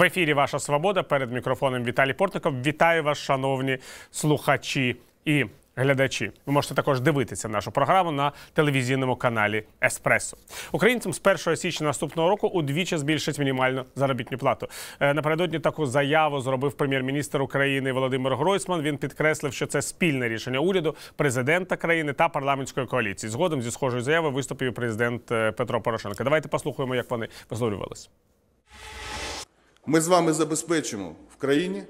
В ефірі Ваша Свобода перед мікрофоном Віталій Портников. Вітаю вас, шановні слухачі і глядачі. Ви можете також дивитися нашу програму на телевізійному каналі Еспресо. Українцям з 1 січня наступного року удвічі збільшать мінімальну заробітну плату. Е, Напередодні таку заяву зробив прем'єр-міністр України Володимир Гройсман. Він підкреслив, що це спільне рішення уряду, президента країни та парламентської коаліції. Згодом зі схожою заявою виступив президент е, Петро Порошенко. Давайте послухаємо, як вони висловлювалися. Ми з вами забезпечимо в країні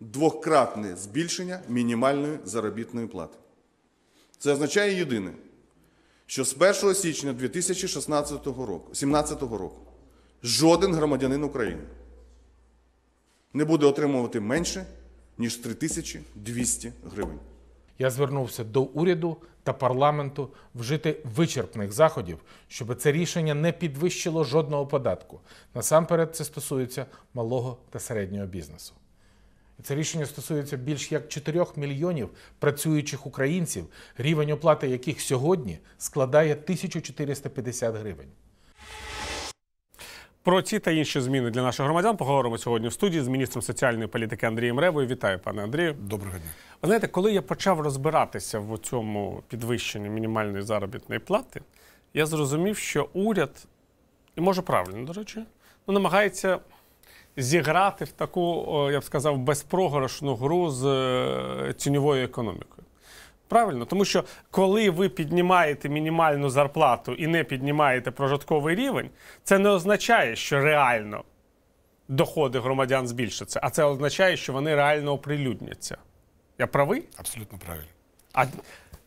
двократне збільшення мінімальної заробітної плати. Це означає єдине, що з 1 січня 2016 року, 2017 року жоден громадянин України не буде отримувати менше, ніж 3200 гривень. Я звернувся до уряду та парламенту вжити вичерпних заходів, щоб це рішення не підвищило жодного податку. Насамперед, це стосується малого та середнього бізнесу. Це рішення стосується більш як 4 мільйонів працюючих українців, рівень оплати яких сьогодні складає 1450 гривень. Про ці та інші зміни для наших громадян поговоримо сьогодні в студії з міністром соціальної політики Андрієм Ревою. Вітаю, пане Андрію. Доброго дня. Ви знаєте, коли я почав розбиратися в цьому підвищенні мінімальної заробітної плати, я зрозумів, що уряд, і може правильно, до речі, ну, намагається зіграти в таку, я б сказав, безпрограшну гру з е, тіньовою економікою. Правильно, тому що коли ви піднімаєте мінімальну зарплату і не піднімаєте прожитковий рівень, це не означає, що реально доходи громадян збільшаться, а це означає, що вони реально оприлюдняться. Я правий? Абсолютно правильно. А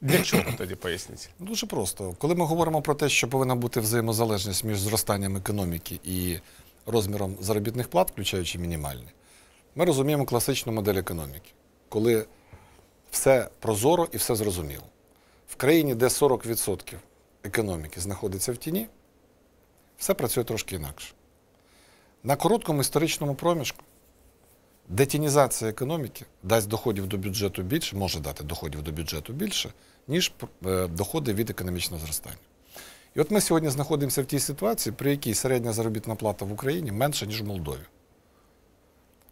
для чого тоді поясніть? Дуже просто. Коли ми говоримо про те, що повинна бути взаємозалежність між зростанням економіки і розміром заробітних плат, включаючи мінімальні, ми розуміємо класичну модель економіки, коли все прозоро і все зрозуміло. В країні, де 40% економіки знаходиться в тіні, все працює трошки інакше. На короткому історичному проміжку детінізація економіки дасть доходів до бюджету більше, може дати доходів до бюджету більше, ніж е, доходи від економічного зростання. І от ми сьогодні знаходимося в тій ситуації, при якій середня заробітна плата в Україні менша, ніж в Молдові.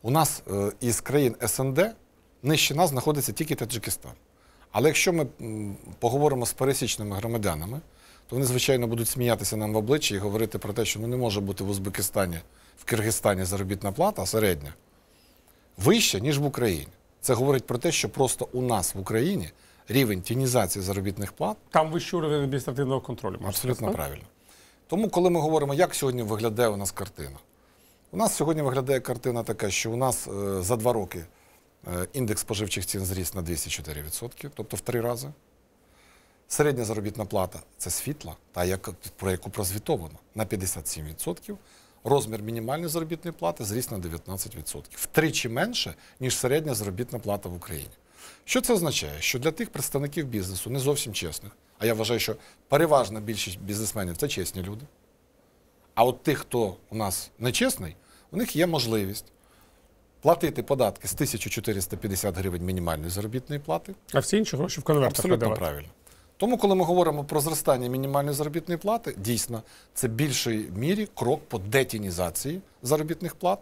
У нас е, із країн СНД нижче нас знаходиться тільки Таджикистан. Але якщо ми поговоримо з пересічними громадянами, то вони, звичайно, будуть сміятися нам в обличчя і говорити про те, що ну, не може бути в Узбекистані, в Киргизстані заробітна плата середня вища, ніж в Україні. Це говорить про те, що просто у нас в Україні рівень тінізації заробітних плат Там вищий уровень адміністративного контролю. абсолютно правильно. Тому, коли ми говоримо, як сьогодні виглядає у нас картина, у нас сьогодні виглядає картина така, що у нас е, за два роки індекс споживчих цін зріс на 204%, тобто в три рази. Середня заробітна плата це світла, та про яку прозвітовано, на 57%. Розмір мінімальної заробітної плати зріс на 19%. Втричі менше, ніж середня заробітна плата в Україні. Що це означає? Що для тих представників бізнесу, не зовсім чесних, а я вважаю, що переважна більшість бізнесменів це чесні люди. А от тих, хто у нас нечесний, у них є можливість платити податки з 1450 гривень мінімальної заробітної плати. А всі інші гроші в конвертах Абсолютно видавати. правильно. Тому, коли ми говоримо про зростання мінімальної заробітної плати, дійсно, це в більшій мірі крок по детінізації заробітних плат.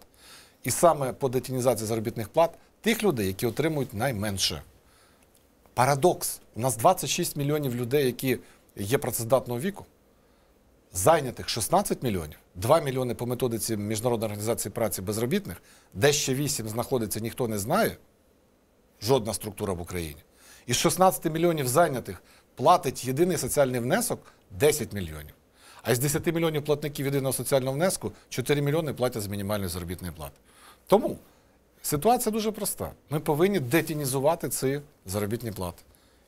І саме по детінізації заробітних плат тих людей, які отримують найменше. Парадокс. У нас 26 мільйонів людей, які є працездатного віку. Зайнятих 16 мільйонів, 2 мільйони по методиці Міжнародної організації праці безробітних, де ще 8 знаходиться, ніхто не знає, жодна структура в Україні. Із 16 мільйонів зайнятих платить єдиний соціальний внесок 10 мільйонів. А із 10 мільйонів платників єдиного соціального внеску 4 мільйони платять з мінімальної заробітної плати. Тому ситуація дуже проста. Ми повинні детінізувати ці заробітні плати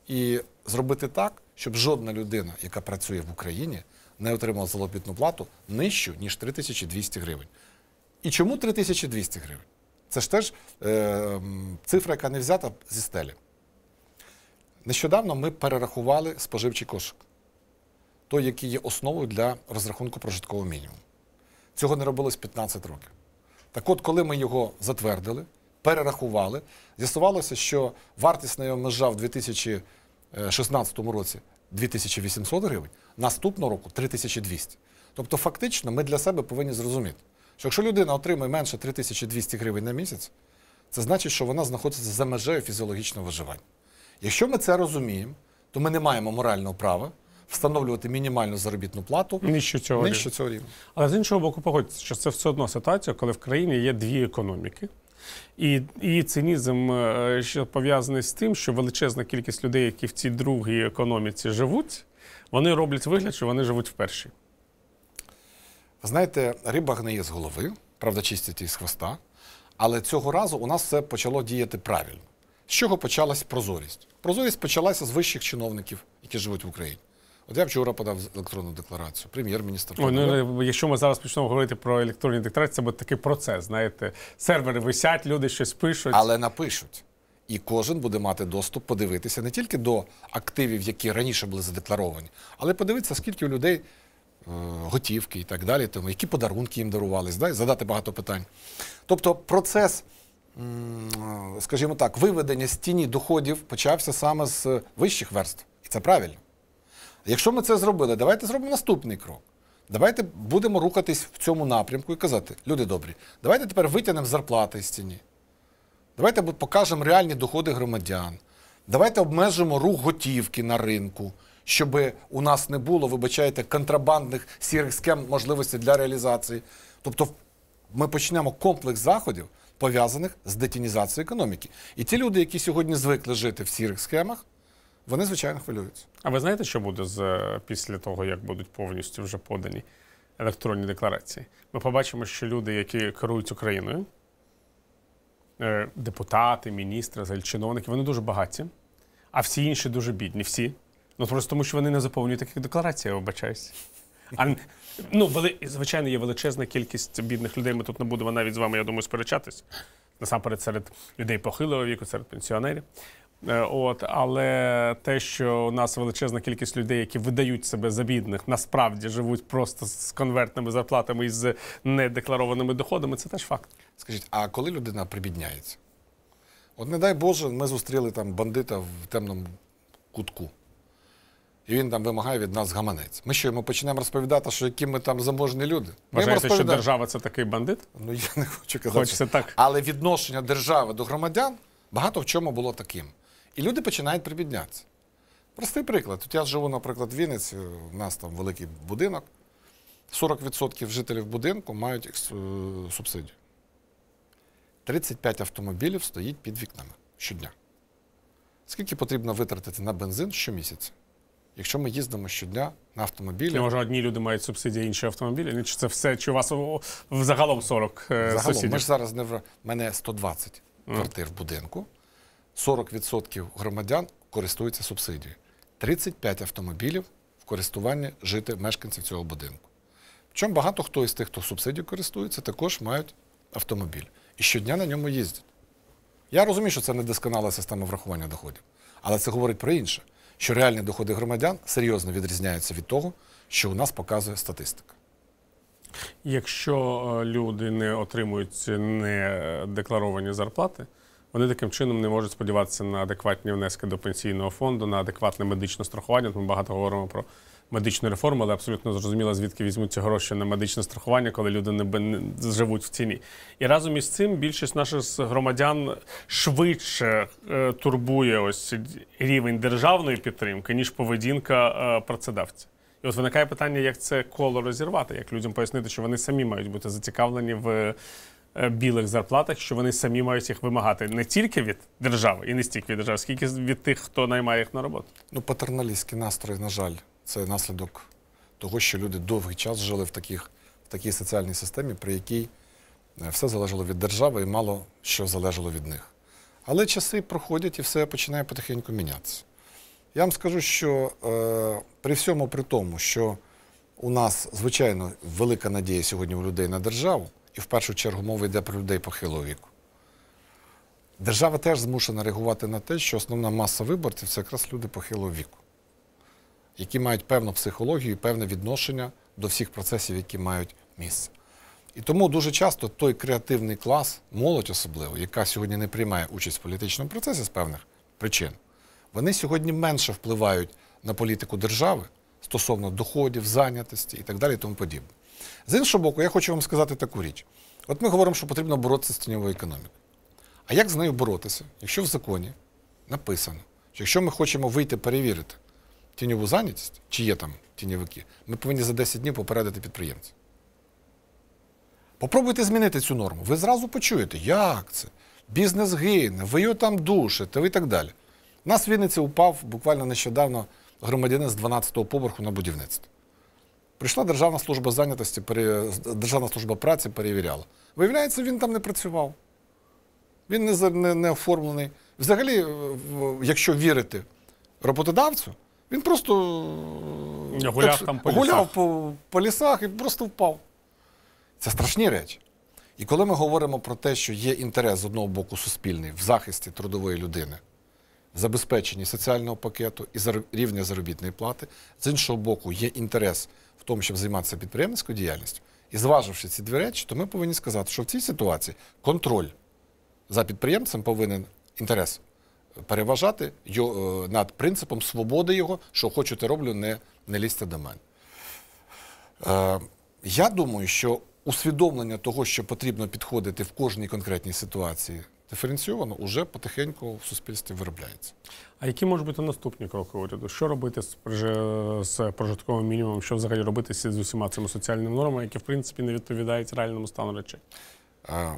і зробити так, щоб жодна людина, яка працює в Україні, не отримала заробітну плату нижчу, ніж 3200 гривень. І чому 3200 гривень? Це ж теж е, цифра, яка не взята зі стелі. Нещодавно ми перерахували споживчий кошик, той, який є основою для розрахунку прожиткового мінімуму. Цього не робилось 15 років. Так от, коли ми його затвердили, перерахували, з'ясувалося, що вартісна його межа в 2016 році 2800 гривень, наступного року 3200. Тобто, фактично, ми для себе повинні зрозуміти, що якщо людина отримує менше 3200 гривень на місяць, це значить, що вона знаходиться за межею фізіологічного виживання. Якщо ми це розуміємо, то ми не маємо морального права встановлювати мінімальну заробітну плату Нижче цього нижче цього рівня. Але з іншого боку, погодьтеся, що це все одно ситуація, коли в країні є дві економіки. І, і цинізм, е, пов'язаний з тим, що величезна кількість людей, які в цій другій економіці живуть, вони роблять вигляд, що вони живуть в першій. Ви знаєте, риба гниє з голови, правда, чистять її з хвоста. Але цього разу у нас все почало діяти правильно. З чого почалась прозорість? Прозорість почалася з вищих чиновників, які живуть в Україні. От я вчора подав електронну декларацію, прем'єр-міністр. Ой, ну, якщо ми зараз почнемо говорити про електронні декларації, це буде такий процес. Знаєте, сервери висять, люди щось пишуть. Але напишуть. І кожен буде мати доступ подивитися не тільки до активів, які раніше були задекларовані, але подивитися, скільки у людей е, готівки і так далі, тому які подарунки їм дарувались, да, задати багато питань. Тобто процес, е, скажімо так, виведення з тіні доходів почався саме з вищих верств. І це правильно. Якщо ми це зробили, давайте зробимо наступний крок. Давайте будемо рухатись в цьому напрямку і казати, люди добрі, давайте тепер витягнемо зарплати з тіні. Давайте покажемо реальні доходи громадян. Давайте обмежимо рух готівки на ринку, щоб у нас не було, вибачайте, контрабандних сірих схем можливостей для реалізації. Тобто ми почнемо комплекс заходів, пов'язаних з детінізацією економіки. І ті люди, які сьогодні звикли жити в сірих схемах, вони, звичайно, хвилюються. А ви знаєте, що буде з, е, після того, як будуть повністю вже подані електронні декларації? Ми побачимо, що люди, які керують Україною, депутати, міністри, чиновники, вони дуже багаті, а всі інші дуже бідні. Всі. Ну просто тому, що вони не заповнюють таких декларацій, я. А, ну, вели, звичайно, є величезна кількість бідних людей. Ми тут не будемо навіть з вами, я думаю, сперечатись. Насамперед, серед людей похилого віку, серед пенсіонерів. Е, От, але те, що у нас величезна кількість людей, які видають себе за бідних, насправді живуть просто з конвертними зарплатами і з недекларованими доходами, це теж факт. Скажіть, а коли людина прибідняється? От не дай Боже, ми зустріли там бандита в темному кутку. І він там вимагає від нас гаманець. Ми що, йому почнемо розповідати, що які ми там заможні люди? Вважаєте, що держава це такий бандит? Ну я не хочу казати. Хочеться так. Але відношення держави до громадян багато в чому було таким. І люди починають прибіднятися. Простий приклад. Тут я живу, наприклад, в Вінниці, у нас там великий будинок. 40% жителів будинку мають е, субсидію. 35 автомобілів стоїть під вікнами щодня. Скільки потрібно витратити на бензин щомісяця? Якщо ми їздимо щодня на автомобілі, Чи може одні люди мають субсидії, інші автомобілі? Чи це все? Чи у вас взагалом 40 е, Загалом, сусідів? ми ж зараз не в мене 120 квартир в будинку. 40% громадян користуються субсидією. 35 автомобілів в користуванні жити мешканців цього будинку. Причому багато хто із тих, хто субсидією користується, також мають автомобіль. І щодня на ньому їздять. Я розумію, що це недосконала система врахування доходів. Але це говорить про інше, що реальні доходи громадян серйозно відрізняються від того, що у нас показує статистика. Якщо е, люди не отримують недекларовані зарплати, вони таким чином не можуть сподіватися на адекватні внески до пенсійного фонду, на адекватне медичне страхування. Ми багато говоримо про медичну реформу, але абсолютно зрозуміло, звідки візьмуться гроші на медичне страхування, коли люди не, живуть в ціні. І разом із цим більшість наших громадян швидше е, турбує ось рівень державної підтримки, ніж поведінка е, працедавця. І от виникає питання, як це коло розірвати, як людям пояснити, що вони самі мають бути зацікавлені в білих зарплатах, що вони самі мають їх вимагати не тільки від держави і не стільки від держави, скільки від тих, хто наймає їх на роботу. Ну, патерналістські настрої, на жаль, це наслідок того, що люди довгий час жили в, таких, в такій соціальній системі, при якій е, все залежало від держави і мало що залежало від них. Але часи проходять і все починає потихеньку мінятися. Я вам скажу, що е, при всьому при тому, що у нас, звичайно, велика надія сьогодні у людей на державу, і в першу чергу мова йде про людей похилого віку. Держава теж змушена реагувати на те, що основна маса виборців це якраз люди похилого віку, які мають певну психологію і певне відношення до всіх процесів, які мають місце. І тому дуже часто той креативний клас, молодь особливо, яка сьогодні не приймає участь в політичному процесі з певних причин, вони сьогодні менше впливають на політику держави стосовно доходів, зайнятості і так далі, і тому подібне. З іншого боку, я хочу вам сказати таку річ. От ми говоримо, що потрібно боротися з тіньовою економікою. А як з нею боротися, якщо в законі написано, що якщо ми хочемо вийти перевірити тіньову зайнятість, чи є там тіньовики, ми повинні за 10 днів попередити підприємця. Попробуйте змінити цю норму. Ви зразу почуєте, як це? Бізнес гине, ви його там душите і так далі. У нас в Вінниці упав буквально нещодавно громадянин з 12-го поверху на будівництво. Прийшла Державна служба зайнятості, Державна служба праці перевіряла. Виявляється, він там не працював. Він не, не, не оформлений. Взагалі, якщо вірити роботодавцю, він просто е, Гуляв так, там по гуляв лісах. по, по лісах і просто впав. Це страшні речі. І коли ми говоримо про те, що є інтерес з одного боку суспільний в захисті трудової людини, забезпеченні соціального пакету і рівня заробітної плати, з іншого боку, є інтерес в тому, щоб займатися підприємницькою діяльністю. І зваживши ці дві речі, то ми повинні сказати, що в цій ситуації контроль за підприємцем повинен інтерес переважати е, над принципом свободи його, що хочу, те роблю, не, не лізьте до мене. Е, я думаю, що усвідомлення того, що потрібно підходити в кожній конкретній ситуації диференційовано, уже потихеньку в суспільстві виробляється. А які можуть бути наступні кроки уряду? Що робити з, з прожитковим мінімумом? Що взагалі робити з усіма цими соціальними нормами, які в принципі не відповідають реальному стану речей? А,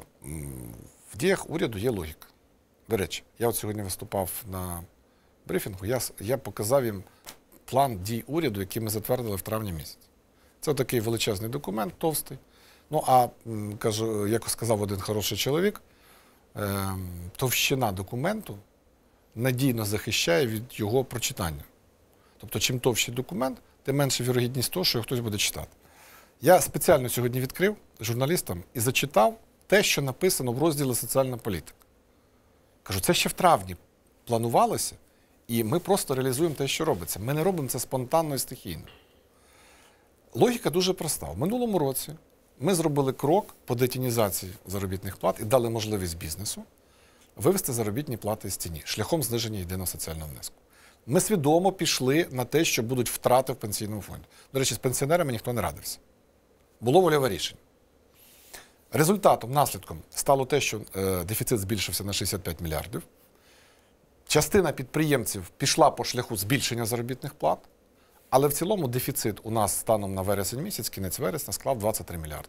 в діях уряду є логіка. До речі, я от сьогодні виступав на брифінгу, я, я показав їм план дій уряду, який ми затвердили в травні місяці. Це такий величезний документ, товстий. Ну, а кажу, як сказав один хороший чоловік, товщина документу надійно захищає від його прочитання. Тобто, чим товщий документ, тим менша вірогідність того, що його хтось буде читати. Я спеціально сьогодні відкрив журналістам і зачитав те, що написано в розділі Соціальна політика. Кажу, це ще в травні планувалося, і ми просто реалізуємо те, що робиться. Ми не робимо це спонтанно і стихійно. Логіка дуже проста. В минулому році ми зробили крок по детінізації заробітних плат і дали можливість бізнесу вивести заробітні плати з тіні шляхом зниження єдиного соціального внеску. Ми свідомо пішли на те, що будуть втрати в пенсійному фонді. До речі, з пенсіонерами ніхто не радився. Було вольове рішення. Результатом, наслідком стало те, що е, дефіцит збільшився на 65 мільярдів. Частина підприємців пішла по шляху збільшення заробітних плат, але в цілому дефіцит у нас станом на вересень місяць, кінець вересня, склав 23 мільярди.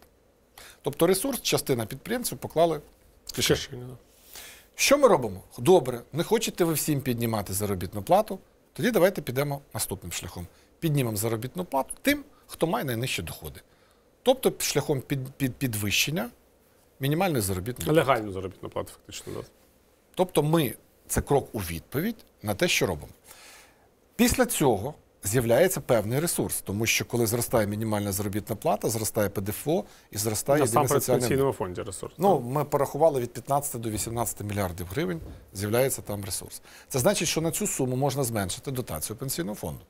Тобто ресурс, частина підприємців поклали в кишені. Що ми робимо? Добре, не хочете ви всім піднімати заробітну плату, тоді давайте підемо наступним шляхом. Піднімемо заробітну плату тим, хто має найнижчі доходи. Тобто шляхом під, під, підвищення мінімальної заробітної плати. Легальну заробітну плату, фактично. Да. Тобто ми це крок у відповідь на те, що робимо. Після цього з'являється певний ресурс, тому що коли зростає мінімальна заробітна плата, зростає ПДФО і зростає єдиний соціальний пенсійному фонді ресурс. Ну, ми порахували від 15 до 18 мільярдів гривень з'являється там ресурс. Це значить, що на цю суму можна зменшити дотацію пенсійного фонду.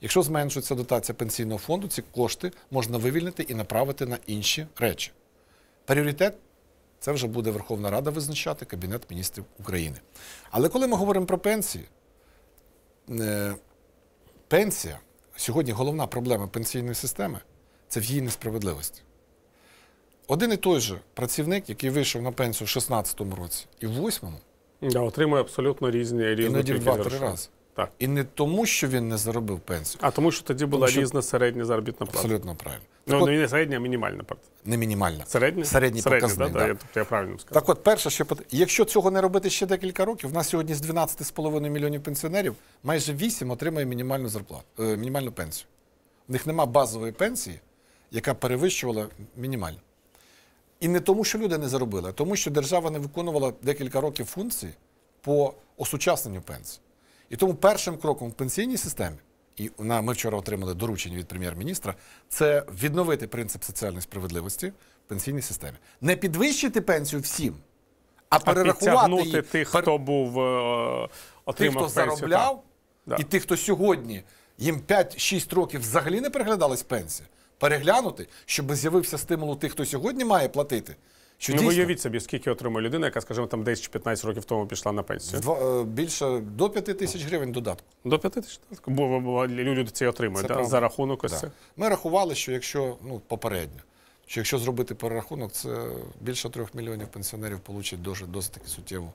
Якщо зменшується дотація пенсійного фонду, ці кошти можна вивільнити і направити на інші речі. Пріоритет це вже буде Верховна Рада визначати Кабінет міністрів України. Але коли ми говоримо про пенсії, е, пенсія сьогодні головна проблема пенсійної системи це в її несправедливості. Один і той же працівник, який вийшов на пенсію в 16-му році і в 8-му, Да, отримує абсолютно різні різні іноді в 2-3 рази. Так. І не тому, що він не заробив пенсію. А тому, що тоді була що- різна середня заробітна плата. Абсолютно правильно. Ну, от, не середня, а мінімальна плата. не мінімальна. Середня? Середній Середня, показник, да, да. Я, тобто я правильно сказав. Так от, перше, що якщо цього не робити ще декілька років, в нас сьогодні з 12,5 мільйонів пенсіонерів майже 8 отримує мінімальну зарплату, е, мінімальну пенсію. В них нема базової пенсії, яка перевищувала мінімальну. І не тому, що люди не заробили, а тому, що держава не виконувала декілька років функції по осучасненню пенсії. І тому першим кроком в пенсійній системі, і на- ми вчора отримали доручення від прем'єр-міністра, це відновити принцип соціальної справедливості в пенсійній системі. Не підвищити пенсію всім, а А перерахувати її. тих, пер- хто був е, тих, хто пенсію, заробляв, Да. і тих, хто сьогодні їм 5-6 років взагалі не переглядалась пенсія. Переглянути, щоб з'явився стимул у тих, хто сьогодні має платити, Що Ну, дійсно, уявіть собі, скільки отримує людина, яка, скажімо, там 10 чи 15 років тому пішла на пенсію. два- е, більше до 5 тисяч гривень додатку. До 5 тисяч. так? Бо, бо, бо люди ці отримують Це да? за рахунок ось Да. це. Ми рахували, що якщо ну попередньо, що якщо зробити перерахунок, це більше трьох мільйонів пенсіонерів получать дуже досить таки суттєву.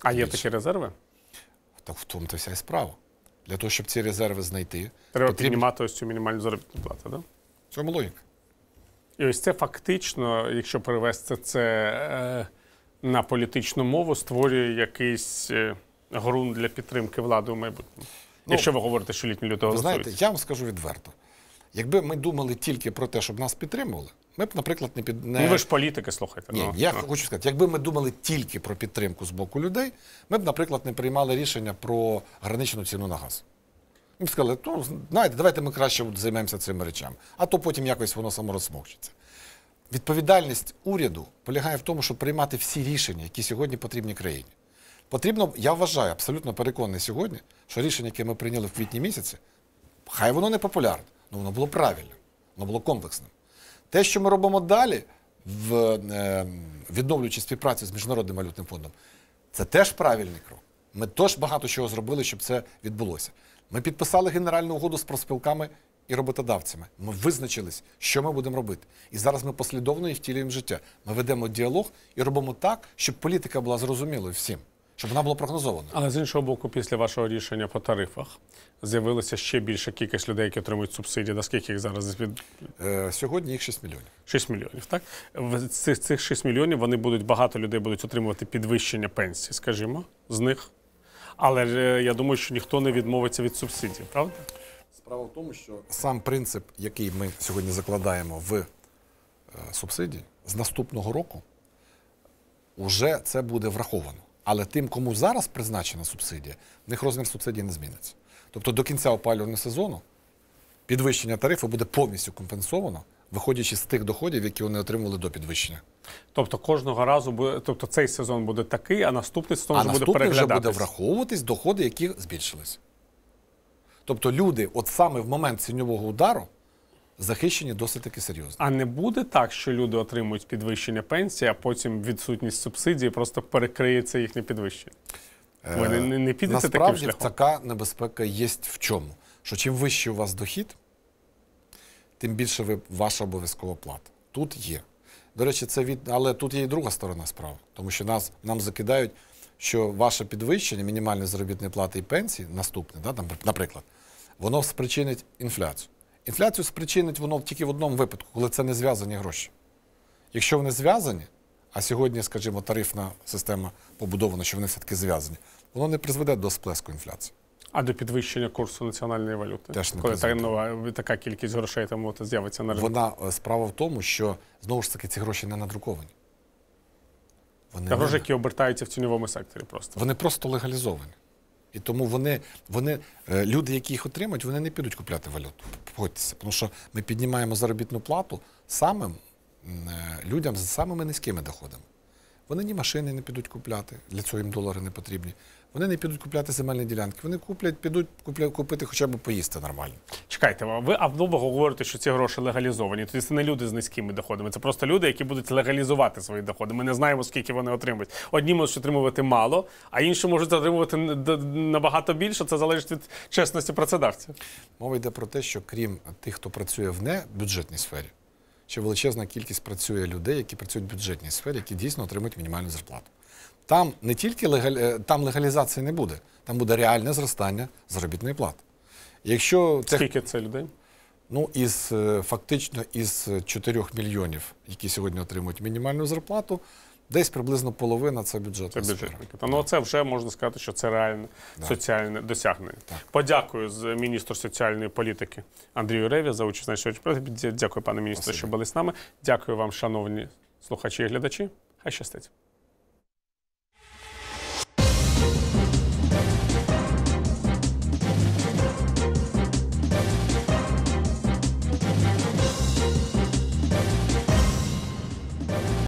А є Більше. такі резерви? Так в тому то вся і справа. Для того, щоб ці резерви знайти, Треба потрібно піднімати ось цю мінімальну заробітну плату. Да? в цьому логіка. І ось це фактично, якщо перевести це е, на політичну мову, створює якийсь е, ґрунт для підтримки влади у майбутньому. якщо ви говорите, що літні люди Ви голосують. знаєте, я вам скажу відверто. Якби ми думали тільки про те, щоб нас підтримували, ми б, наприклад, не під не Ну ви ж політики слухайте. Ні, ну. я Ну. хочу сказати, якби ми думали тільки про підтримку з боку людей, ми б, наприклад, не приймали рішення про граничну ціну на газ. Ми сказали, ну, знаєте, давайте ми краще займемося цими речами, а то потім якось воно само розсмокчиться. Відповідальність уряду полягає в тому, щоб приймати всі рішення, які сьогодні потрібні країні. Потрібно, я вважаю, абсолютно переконаний сьогодні, що рішення, яке ми прийняли в квітні місяці, хай воно не популярне, але воно було правильним, воно було комплексним. Те, що ми робимо далі, в, е, відновлюючи співпрацю з Міжнародним валютним фондом, це теж правильний крок. Ми теж багато чого зробили, щоб це відбулося. Ми підписали генеральну угоду з профспілками і роботодавцями. Ми визначились, що ми будемо робити. І зараз ми послідовно їх втілюємо в життя. Ми ведемо діалог і робимо так, щоб політика була зрозумілою всім, щоб вона була прогнозованою. Але з іншого боку, після вашого рішення по тарифах з'явилося ще більша кількість людей, які отримують субсидії. Наскільки їх зараз від Е, сьогодні їх 6 мільйонів. 6 мільйонів, так? В цих, цих 6 мільйонів вони будуть багато людей будуть отримувати підвищення пенсії, скажімо, з них. Але е, я думаю, що ніхто не відмовиться від субсидій, правда? Справа в тому, що сам принцип, який ми сьогодні закладаємо в е, субсидії, з наступного року вже це буде враховано. Але тим, кому зараз призначена субсидія, в них розмір субсидії не зміниться. Тобто до кінця опалювального сезону підвищення тарифу буде повністю компенсовано, виходячи з тих доходів, які вони отримували до підвищення. Тобто кожного разу буде, тобто цей сезон буде такий, а наступний сезон А вже буде наступний вже буде враховуватись доходи, які збільшились. Тобто люди, от саме в момент ціньового удару, захищені досить таки серйозно. А не буде так, що люди отримують підвищення пенсії, а потім відсутність субсидії просто перекриється їхнє підвищення. Ви не, не, не підете таким Насправді така небезпека є в чому? Що чим вищий у вас дохід, тим більше ви, ваша обов'язкова плата. Тут є. До речі, це від. Але тут є і друга сторона справи, тому що нас, нам закидають, що ваше підвищення мінімальної заробітної плати і пенсії, наступне, да, там, наприклад, воно спричинить інфляцію. Інфляцію спричинить воно тільки в одному випадку, коли це не зв'язані гроші. Якщо вони зв'язані, а сьогодні, скажімо, тарифна система побудована, що вони все-таки зв'язані, воно не призведе до сплеску інфляції. А до підвищення курсу національної валюти. Теж не Коли та така кількість грошей там от, з'явиться на ринку. Вона е, справа в тому, що знову ж таки ці гроші не надруковані. Вони, Та не- гроші, які обертаються в тіньовому секторі просто. вони просто легалізовані. І тому вони, вони, е, люди, які їх отримають, вони не підуть купляти валюту. Погодьтеся, тому що ми піднімаємо заробітну плату самим е, людям з самими низькими доходами. Вони ні машини не підуть купляти, для цього їм долари не потрібні. Вони не підуть купляти земельні ділянки. Вони куплять, підуть купля, купити хоча б поїсти нормально. Чекайте, а ви а ви говорите, що ці гроші легалізовані. Тоді це не люди з низькими доходами. Це просто люди, які будуть легалізувати свої доходи. Ми не знаємо, скільки вони отримують. Одні можуть отримувати мало, а інші можуть отримувати набагато більше. Це залежить від чесності працедавця. Мова йде про те, що крім тих, хто працює в небюджетній сфері, ще величезна кількість працює людей, які працюють в бюджетній сфері, які дійсно отримують мінімальну зарплату. Там не тільки легаль... е, там легалізації не буде, там буде реальне зростання заробітної плати. Якщо це Скільки це людей? ну, із е, фактично із 4 мільйонів, які сьогодні отримують мінімальну зарплату, десь приблизно половина це Це бюджетна бюджетники. Та ну це вже можна сказати, що це реальне соціальне досягнення. Подякую з міністру соціальної політики Андрію Реві за участь програмі. Дякую, пане міністре, що були з нами. Дякую вам, шановні слухачі і глядачі. Хай щастить.